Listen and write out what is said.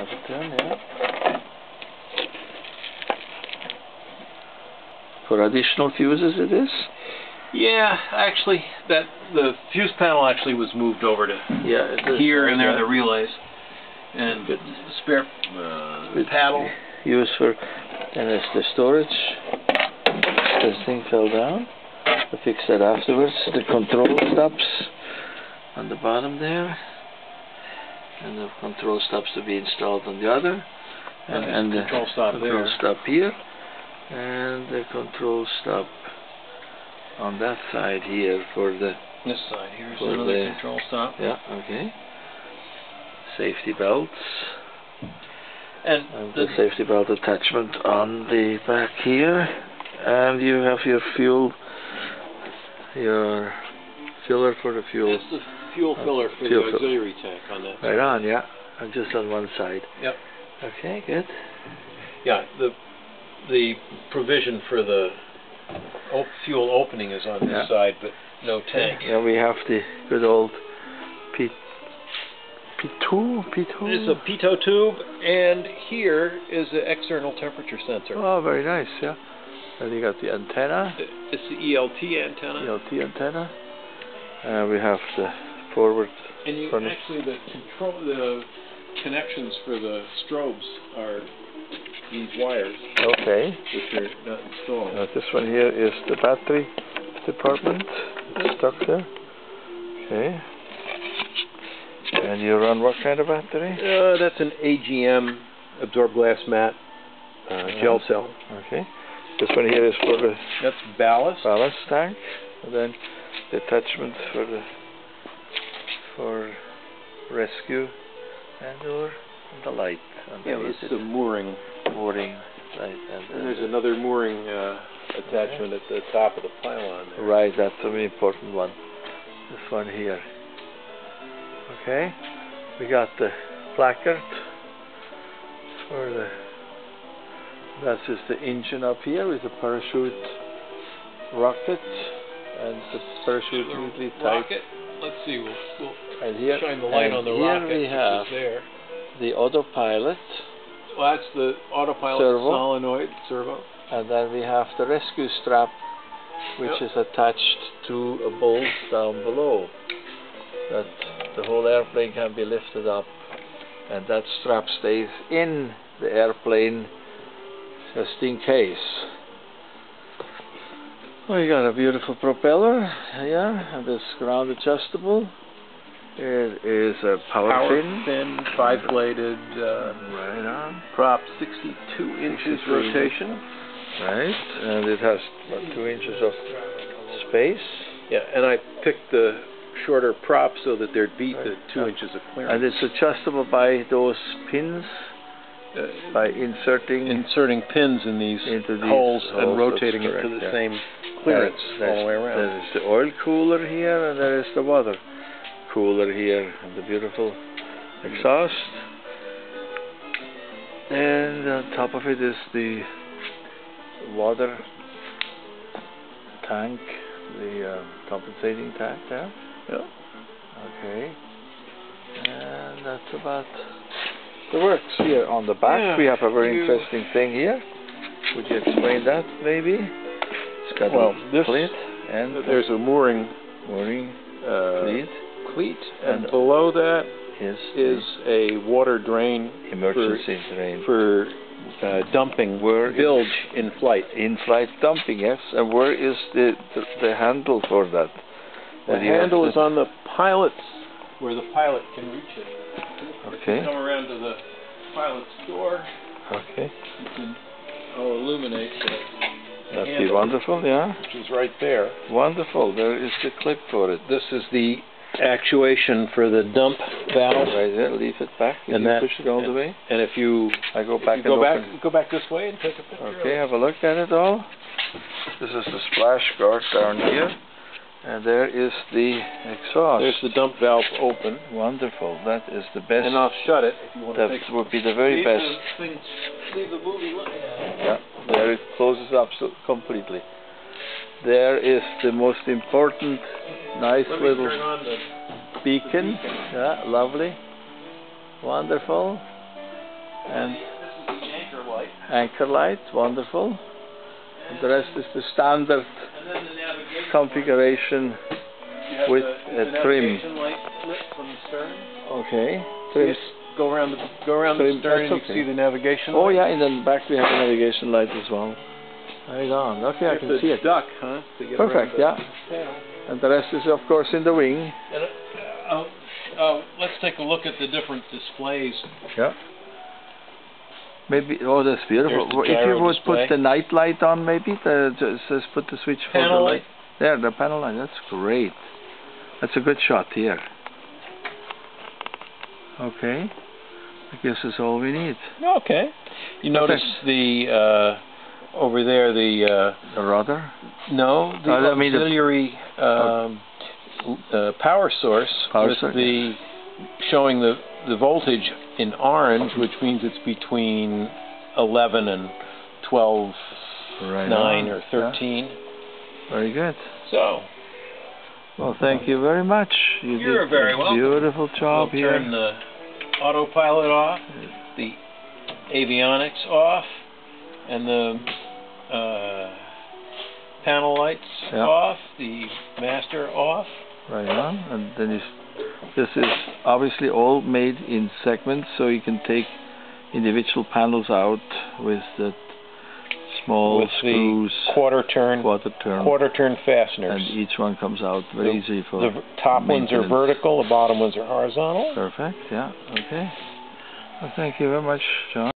Have it turn, yeah. For additional fuses it is? Yeah, actually, that the fuse panel actually was moved over to Yeah, it is. here, and there yeah. the relays, and the spare uh, paddle. Used for, and it's the storage. This thing fell down. I fixed that afterwards. The control stops on the bottom there. And the control stops to be installed on the other. And, and the control stop control there. stop here. And the control stop on that side here for the This side here's For another the- control stop. yeah okay safety belts And and the, the safety belt attachment on the back here and you have your fuel your filler for the fuel the fuel filler for fuel the auxiliary tank on that. right on yeah. And just on one side. Yep. okay good. Yeah, the the provision for the op- fuel opening is on this side, but no tank. yeah we have the good old P P2 P2 There's a pitot tube, and here is the external temperature sensor. oh very nice yeah. And you got the antenna. It's the ELT antenna, ELT antenna. And we have the forward and you Furnace. actually the control the connections for the strobes are these wires, okay which are not installed. Now this one here is the battery department. It's stuck there. Okay. And you run what kind of battery? Uh, that's an AGM absorbed glass mat uh, gel cell. Okay. This one here is for the That's ballast. ballast tank. And then the attachment for the for rescue and or the light. And Yeah, then that's is the mooring. mooring light and, And there's another mooring uh, attachment at the top of the pylon there. Right, that's a very important one. This one here. Okay, we got the placard for the. That's just the engine up here with the parachute rocket and the parachute neatly tied. Let's see. We'll, we'll And here, shine the light on the here rocket, we have there. the autopilot, Well, that's the autopilot Servo. solenoid servo. and then we have the rescue strap, which Yep. is attached to a bolt down below. That the whole airplane can be lifted up, and that strap stays in the airplane just in case. We got a beautiful propeller, yeah, and it's ground adjustable. It is a power, Power fin. fin, five bladed, uh, Right on. prop, 62 inches rotation. Right, and it has what, two inches of space. Yeah, and I picked the shorter prop so that there'd beat the two Yeah. inches of clearance. And it's adjustable by those pins Uh, by inserting inserting pins in these into these holes and rotating it to the yeah. same clearance There's- all the way around. There is the oil cooler here, and there is the water cooler here, and the beautiful exhaust. And on top of it is the water tank, the uh, compensating tank there. Yeah. Okay. And that's about the works here. On the back, Yeah, we have a very interesting thing here. Would you explain that, maybe? It's got Well, a this- cleat and There's a mooring mooring uh, cleat. cleat, and, And- below that is a water drain emergency drain. for uh, dumping where bilge in flight. In-flight dumping, yes. And where is the the, the handle for that? The Where do you have handle to- is on the pilot's, where the pilot can reach it. If you Okay. come around to the pilot's door, Okay. you can, I'll illuminate the, the That'd be wonderful, yeah. which is right there. Wonderful. There is the clip for it. This is the actuation for the dump valve, Right there. Leave it back. If And you that- push it all the way. and if you, I go back you and go back, open. go back this way and take a picture. Okay, have a look at it all. This is the splash guard down here. And there is the exhaust. There's the dump valve open, Wonderful. That is the best. and I'll shut it if you want to that would be the very Leave best. the thing- leave the movie Yeah, there it closes up so completely. There is the most important, nice little turn on the beacon. Yeah, lovely. Wonderful. And This is the anchor light, anchor light, wonderful. And the rest is the standard and then the configuration. With the, a trim. light lit from the stern. Okay. Trims. Go around the go around Trim, the stern and you okay. see the navigation. Oh light. yeah, and then back we have a navigation light as well. Right on. Okay, I can to see it. Duck, huh? to get around Perfect. the Yeah. panel. And the rest is of course in the wing. And, uh, uh, uh, let's take a look at the different displays. Yeah. Maybe. Oh, that's beautiful. The if you would display. put the night light on, maybe the just, just put the switch for the light. light. There, the panel light. That's great. That's a good shot here. Okay. I guess that's all we need. Okay. You notice the uh, over there the uh, The rudder. no the Uh, I mean the- auxiliary um, uh, power source Power with source. the showing the the voltage in orange, which means it's between 11 and 12, Right 9 on. or Yeah. 13. Very good. So Well, thank you very much. You You're did very a welcome. Beautiful job we'll here. Autopilot off, the avionics off, and the uh, panel lights Yeah. off, the master off. Right on. And then you, this is obviously all made in segments, so you can take individual panels out with the small with screws, the quarter turn quarter turn, quarter turn fasteners. and each one comes out very The- easy for. the top ones are vertical, the bottom ones are horizontal. Perfect. Yeah. Okay. Well, thank you very much, John.